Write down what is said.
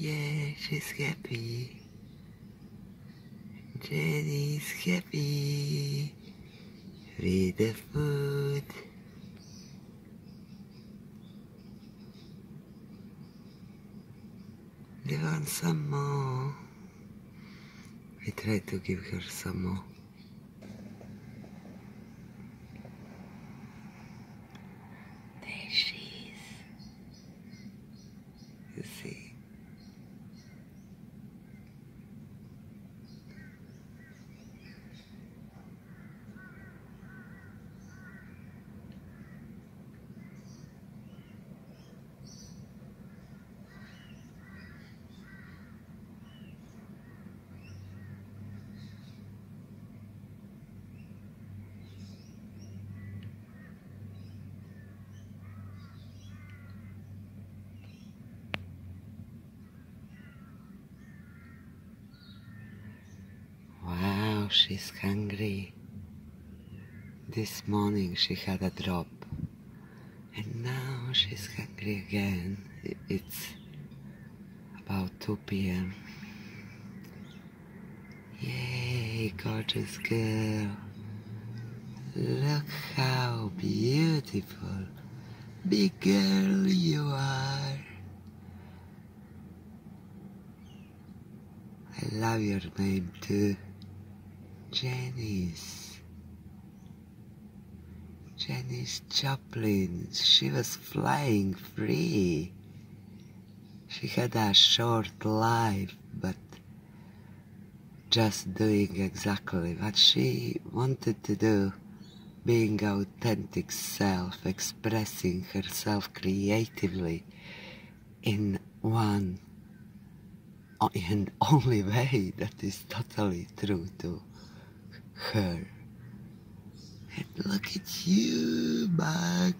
Yeah, she's happy. Jenny's happy with the food. They want some more. I try to give her some more. There she is. You see. She's hungry. This morning she had a drop, and now she's hungry again. It's about 2 p.m. Yay, gorgeous girl. Look how beautiful, big girl you are. I love your name too. Janis. Janis Joplin. She was flying free. She had a short life, but just doing exactly what she wanted to do. Being authentic self, expressing herself creatively in one and only way that is totally true to her. And look at you for